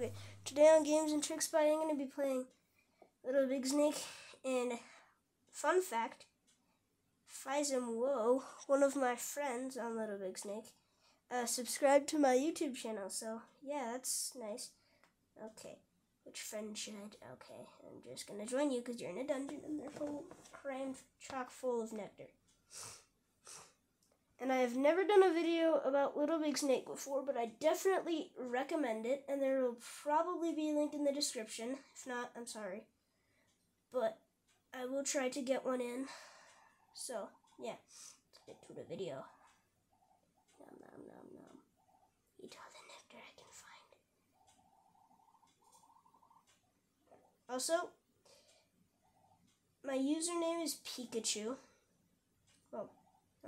Okay, today on Games and Tricks by I'm going to be playing Little Big Snake. And fun fact, Fizem Whoa, one of my friends on Little Big Snake, uh, subscribed to my YouTube channel. So yeah, that's nice. Okay, which friend should I, okay, I'm just gonna join you because you're in a dungeon and they're full, crammed chock full of nectar. And I have never done a video about Little Big Snake before, but I definitely recommend it, and there will probably be a link in the description. If not, I'm sorry. But I will try to get one in. So, yeah, let's get to the video. Nom nom nom nom. Eat all the nectar I can find. Also, my username is Pikachu. Well,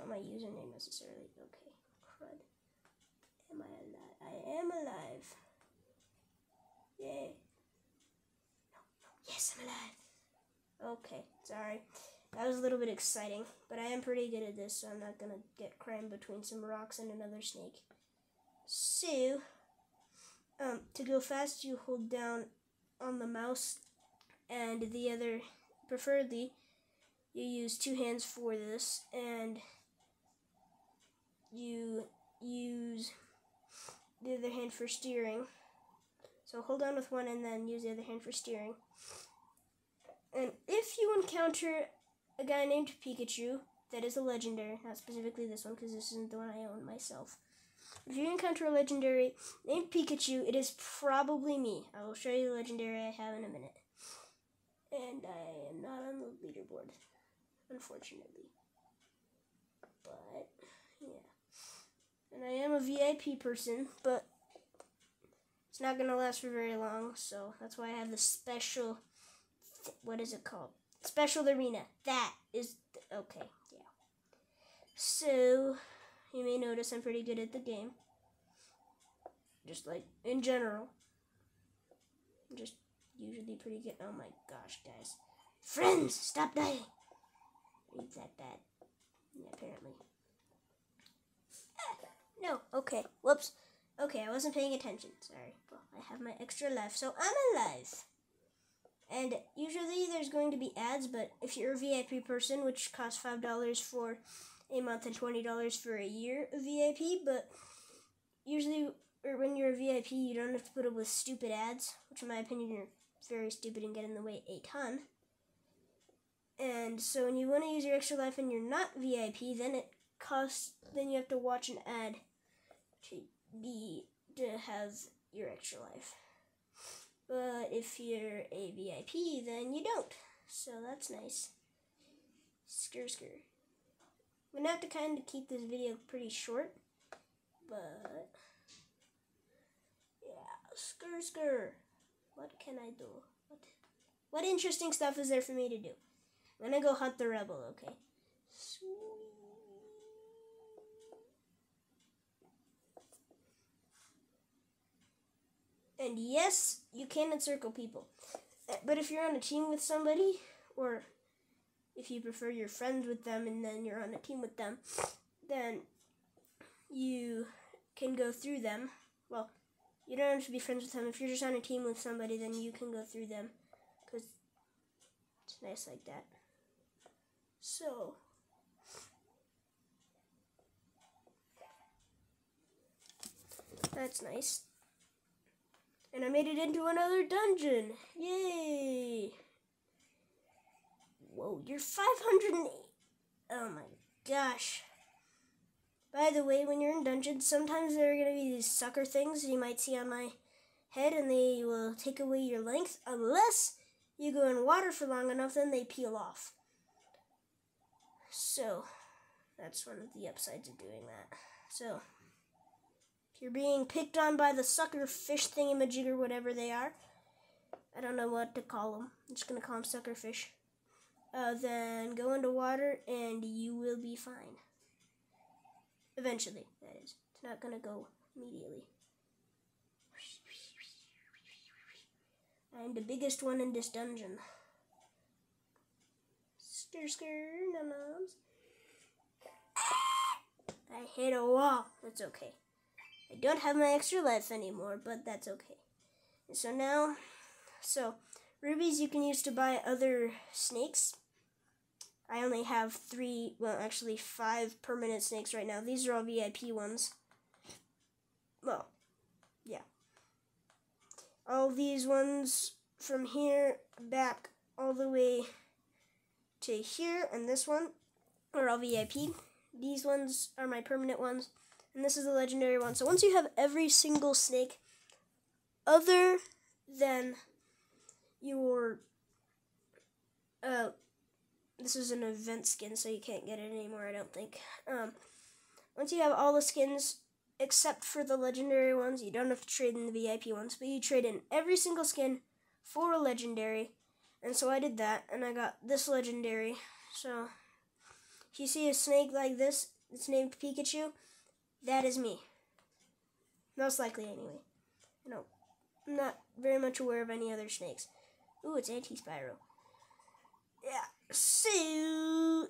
not my username necessarily. Okay, crud. Am I alive? I am alive. Yay. No, no. Yes, I'm alive. Okay, sorry. That was a little bit exciting, but I am pretty good at this, so I'm not gonna get crammed between some rocks and another snake. So, um, to go fast, you hold down on the mouse and the other, preferably, you use two hands for this, and you use the other hand for steering. So hold on with one and then use the other hand for steering. And if you encounter a guy named Pikachu, that is a legendary, not specifically this one because this isn't the one I own myself. If you encounter a legendary named Pikachu, it is probably me. I will show you the legendary I have in a minute. And I am not on the leaderboard, unfortunately. But. And I am a VIP person, but it's not going to last for very long, so that's why I have the special, what is it called? Special arena. That is, okay, yeah. So, you may notice I'm pretty good at the game. Just like, in general. I'm just usually pretty good. Oh my gosh, guys. Friends, stop dying. It's that bad. Yeah, apparently. No, okay. Whoops. Okay, I wasn't paying attention. Sorry. Well, I have my extra life, so I'm alive. And usually there's going to be ads, but if you're a VIP person, which costs $5 for a month and $20 for a year of VIP, but usually or when you're a VIP, you don't have to put up with stupid ads, which in my opinion are very stupid and get in the way a ton. And so when you want to use your extra life and you're not VIP, then it costs then you have to watch an ad to be to have your extra life. But if you're a VIP, then you don't. So that's nice. Skr skr. I'm gonna have to kind of keep this video pretty short, but yeah, skr skr. What can I do? What what interesting stuff is there for me to do? I'm gonna go hunt the rebel. Okay. Sweet. And yes, you can encircle people. Uh, But if you're on a team with somebody, or if you prefer you're friends with them and then you're on a team with them, then you can go through them. Well, you don't have to be friends with them. If you're just on a team with somebody, then you can go through them. Because it's nice like that. So. That's nice. And I made it into another dungeon. Yay! Whoa, you're 508. Oh my gosh. By the way, when you're in dungeons, sometimes there are going to be these sucker things you might see on my head, and they will take away your length unless you go in water for long enough, then they peel off. So, that's one of the upsides of doing that. So, you're being picked on by the sucker fish thingamajig or whatever they are, I don't know what to call them. I'm just gonna call them sucker fish. Uh, then go into water and you will be fine. Eventually, that is. It's not gonna go immediately. I'm the biggest one in this dungeon. Skr skr num nums. I hit a wall. That's okay. I don't have my extra life anymore, but that's okay. So now, so rubies you can use to buy other snakes. I only have three, well, actually five permanent snakes right now. These are all VIP ones. Well, yeah. All these ones from here back all the way to here, and this one are all VIP. These ones are my permanent ones, and this is the legendary one. So once you have every single snake, other than your, uh, this is an event skin, so you can't get it anymore, I don't think. Um, once you have all the skins except for the legendary ones, you don't have to trade in the VIP ones, but you trade in every single skin for a legendary. And so I did that, and I got this legendary. So, if you see a snake like this, it's named Pikachu, that is me. Most likely, anyway. You know, I'm not very much aware of any other snakes. Ooh, it's anti-spiral. Yeah, so...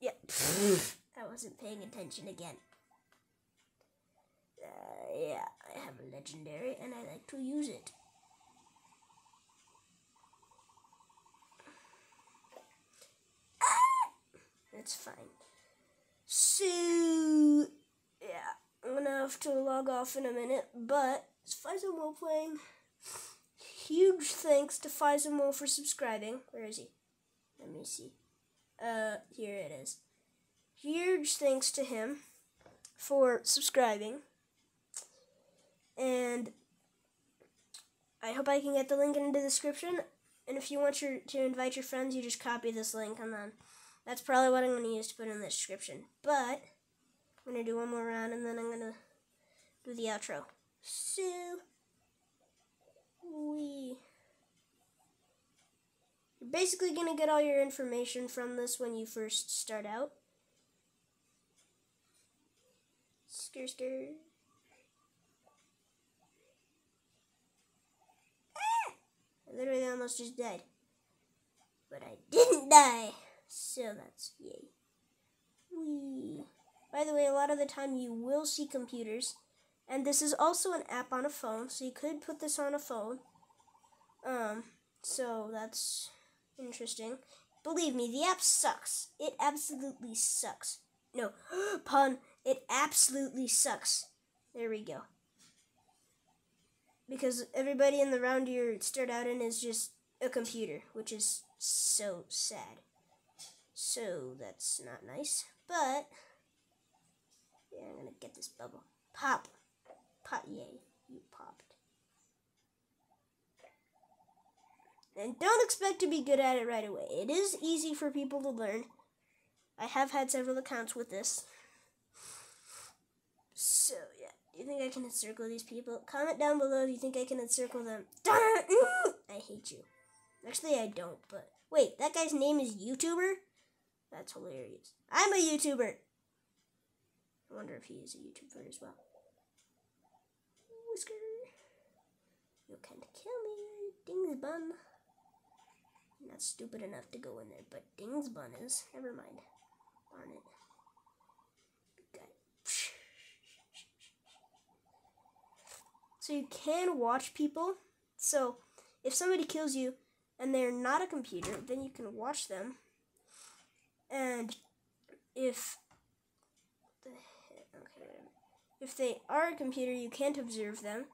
Yeah, I wasn't paying attention again. Uh, yeah, I have a legendary, and I like to use it. That's fine. So, yeah, I'm gonna have to log off in a minute, but it's Faizomo playing. Huge thanks to Faizomo for subscribing. Where is he? Let me see. Uh, here it is. Huge thanks to him for subscribing. And I hope I can get the link in the description. And if you want your, to invite your friends, you just copy this link and then that's probably what I'm going to use to put in the description. But I'm going to do one more round and then I'm going to do the outro. So, we... You're basically going to get all your information from this when you first start out. Skr skr. Ah! I literally almost just died. But I didn't die. So that's yay. Whee. By the way, a lot of the time you will see computers. And this is also an app on a phone, so you could put this on a phone. Um, so that's interesting. Believe me, the app sucks. It absolutely sucks. No, pun. It absolutely sucks. There we go. Because everybody in the round you're start out in is just a computer, which is so sad. So that's not nice. But yeah, I'm gonna get this bubble. Pop. Pop yay. You popped. And don't expect to be good at it right away. It is easy for people to learn. I have had several accounts with this. So yeah. Do you think I can encircle these people? Comment down below if you think I can encircle them. I hate you. Actually I don't, but wait, that guy's name is YouTuber? That's hilarious. I'm a YouTuber. I wonder if he is a YouTuber as well. Whisker. You can't kill me, Dings Bun. Not stupid enough to go in there, but Dings Bun is. Never mind. Darn it. So you can watch people. So if somebody kills you and they're not a computer, then you can watch them and if if they are a computer, you can't observe them.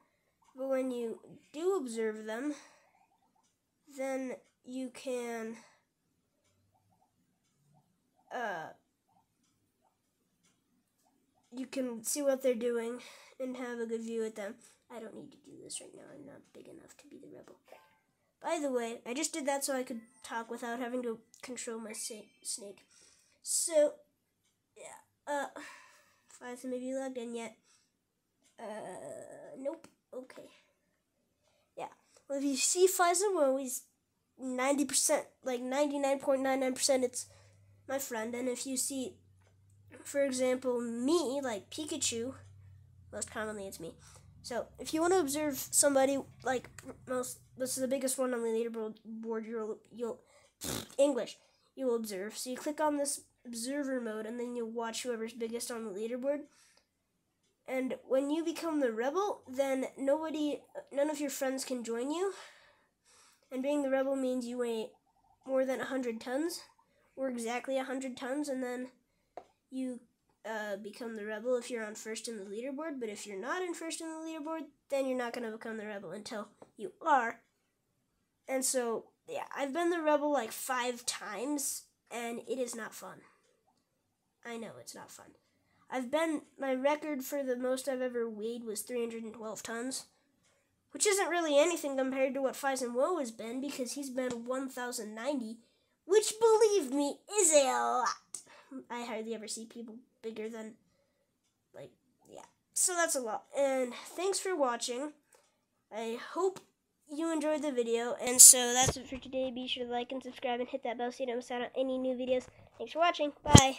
But when you do observe them, then you can uh, you can see what they're doing and have a good view at them. I don't need to do this right now. I'm not big enough to be the rebel. By the way, I just did that so I could talk without having to control my snake. So, yeah, uh, Have you logged in yet? Uh, nope. Okay. Yeah. Well, if you see Phison, well, always 90%, like 99.99%, it's my friend. And if you see, for example, me, like Pikachu, most commonly it's me. So if you want to observe somebody like most, this is the biggest one on the leaderboard. Board, you'll you'll English. You will observe. So you click on this observer mode, and then you'll watch whoever's biggest on the leaderboard. And when you become the rebel, then nobody, none of your friends can join you. And being the rebel means you weigh more than 100 tons, or exactly 100 tons, and then you uh, become the rebel if you're on first in the leaderboard. But if you're not in first in the leaderboard, then you're not going to become the rebel until you are. And so, yeah, I've been the rebel like five times, and it is not fun. I know it's not fun. I've been, my record for the most I've ever weighed was 312 tons, which isn't really anything compared to what Faison Woe has been because he's been 1,090, which, believe me, is a lot. I hardly ever see people bigger than, like, yeah. So that's a lot. And thanks for watching. I hope you enjoyed the video. And so that's it for today. Be sure to like and subscribe and hit that bell so you don't miss out on any new videos. Thanks for watching. Bye.